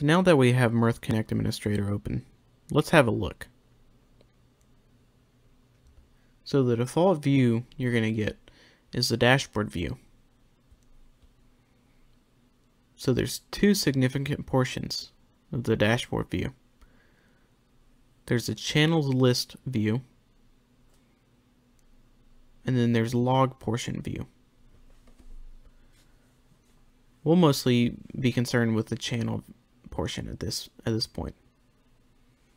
So now that we have Mirth Connect Administrator open, let's have a look. So the default view you're going to get is the dashboard view. So there's two significant portions of the dashboard view. There's a channels list view, and then there's log portion view. We'll mostly be concerned with the channel portion at this at this point.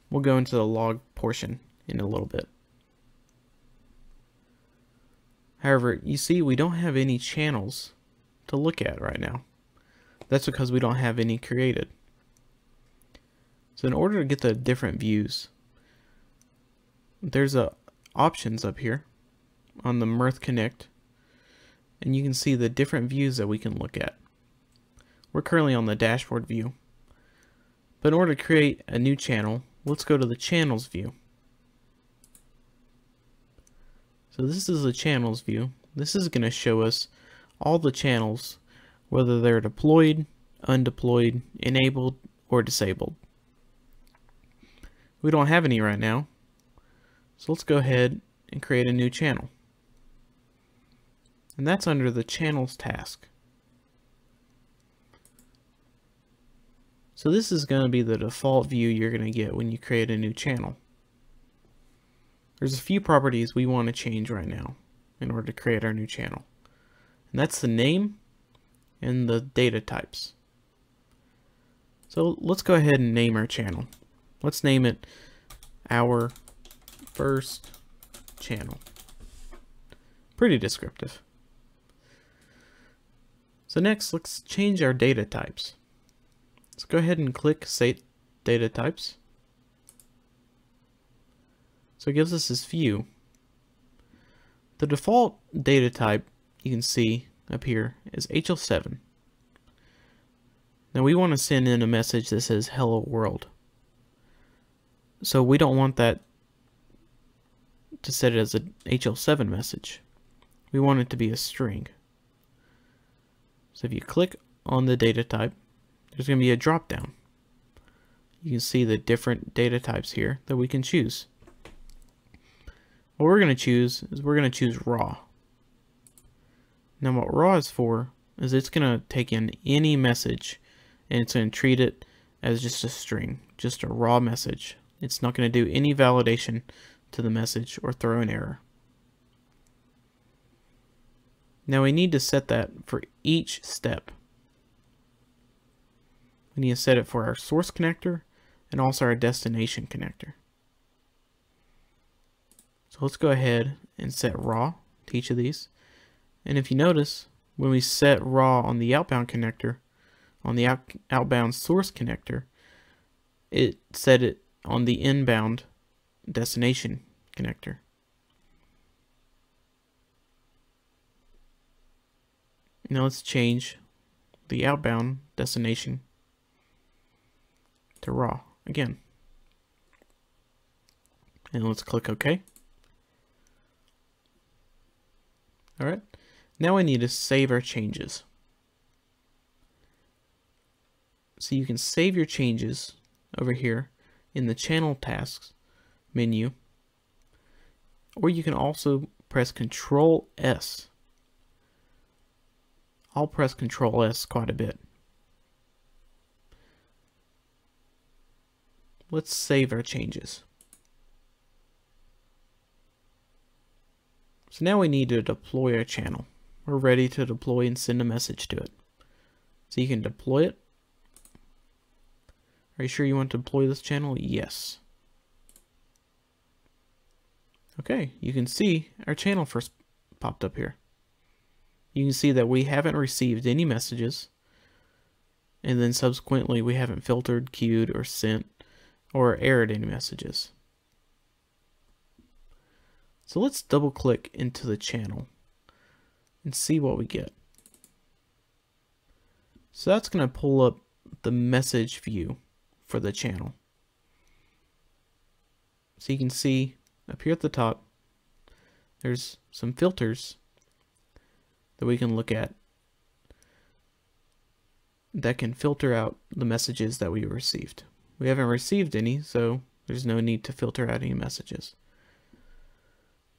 We'll go into the log portion in a little bit. However, you see we don't have any channels to look at right now. That's because we don't have any created. So in order to get the different views, there's a options up here on the Mirth Connect, and you can see the different views that we can look at. We're currently on the dashboard view. But in order to create a new channel, let's go to the channels view. So this is the channels view. This is going to show us all the channels, whether they're deployed, undeployed, enabled, or disabled. We don't have any right now. So let's go ahead and create a new channel. And that's under the channels task. So this is going to be the default view you're going to get when you create a new channel. There's a few properties we want to change right now in order to create our new channel. And that's the name and the data types. So let's go ahead and name our channel. Let's name it our first channel. Pretty descriptive. So next, let's change our data types. Let's go ahead and click Save Data Types. So it gives us this view. The default data type you can see up here is HL7. Now we want to send in a message that says hello world. So we don't want that to set it as an HL7 message. We want it to be a string. So if you click on the data type, there's going to be a drop down. You can see the different data types here that we can choose. What we're going to choose is we're going to choose raw. Now what raw is for is it's going to take in any message and it's going to treat it as just a string, just a raw message. It's not going to do any validation to the message or throw an error. Now we need to set that for each step. We need to set it for our source connector and also our destination connector. So let's go ahead and set raw to each of these. And if you notice, when we set raw on the outbound connector, on the out outbound source connector, it set it on the inbound destination connector. Now let's change the outbound destination to raw again. And let's click OK. Alright, now we need to save our changes. So you can save your changes over here in the channel tasks menu or you can also press control S. I'll press control S quite a bit. Let's save our changes. So now we need to deploy our channel. We're ready to deploy and send a message to it. So you can deploy it. Are you sure you want to deploy this channel? Yes. Okay, you can see our channel first popped up here. You can see that we haven't received any messages. And then subsequently we haven't filtered, queued, or sent or errored any messages. So let's double click into the channel and see what we get. So that's going to pull up the message view for the channel. So you can see up here at the top, there's some filters that we can look at. that can filter out the messages that we received. We haven't received any, so there's no need to filter out any messages.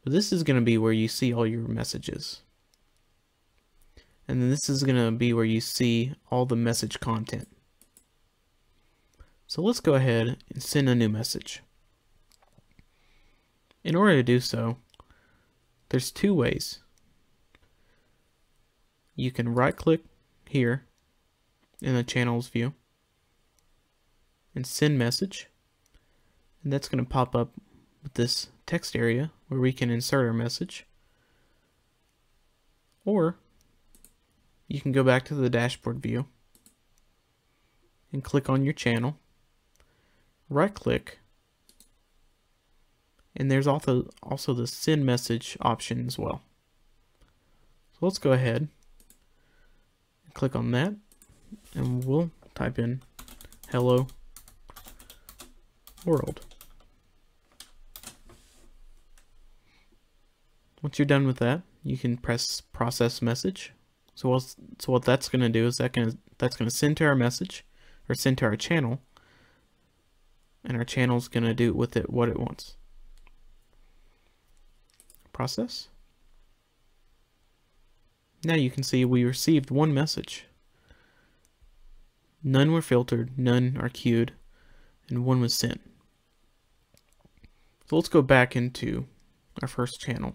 But this is going to be where you see all your messages. And then this is going to be where you see all the message content. So let's go ahead and send a new message. In order to do so, there's two ways. You can right click here in the channels view and send message. And that's going to pop up with this text area where we can insert our message. Or you can go back to the dashboard view and click on your channel, right click, and there's also also the send message option as well. So let's go ahead and click on that and we'll type in hello world. Once you're done with that, you can press process message. So what, so what that's going to do is that gonna, that's going to send to our message or send to our channel and our channel is going to do with it what it wants. Process. Now you can see we received one message. None were filtered, none are queued, and one was sent. So let's go back into our first channel.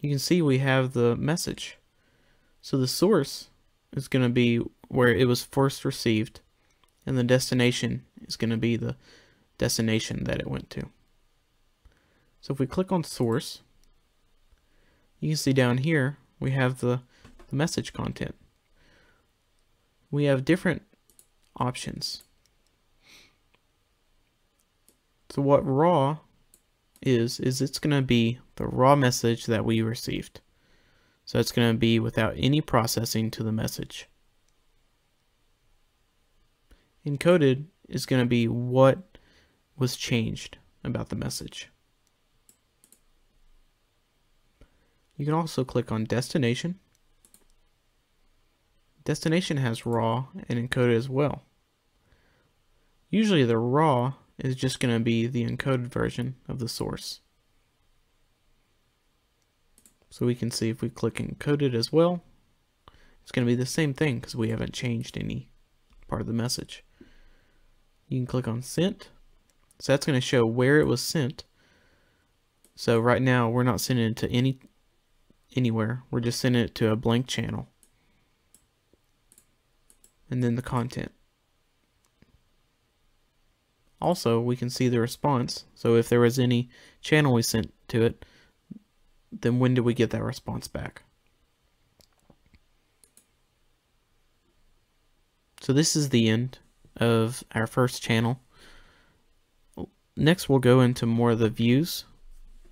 You can see we have the message. So the source is going to be where it was first received, and the destination is going to be the destination that it went to. So if we click on source, you can see down here we have the, the message content we have different options. So what raw is, is it's going to be the raw message that we received. So it's going to be without any processing to the message. Encoded is going to be what was changed about the message. You can also click on destination Destination has raw and encoded as well. Usually the raw is just going to be the encoded version of the source. So we can see if we click encoded as well, it's going to be the same thing because we haven't changed any part of the message. You can click on sent. So that's going to show where it was sent. So right now we're not sending it to any anywhere. We're just sending it to a blank channel and then the content. Also, we can see the response. So if there was any channel we sent to it, then when did we get that response back? So this is the end of our first channel. Next we'll go into more of the views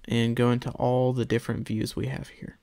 and go into all the different views we have here.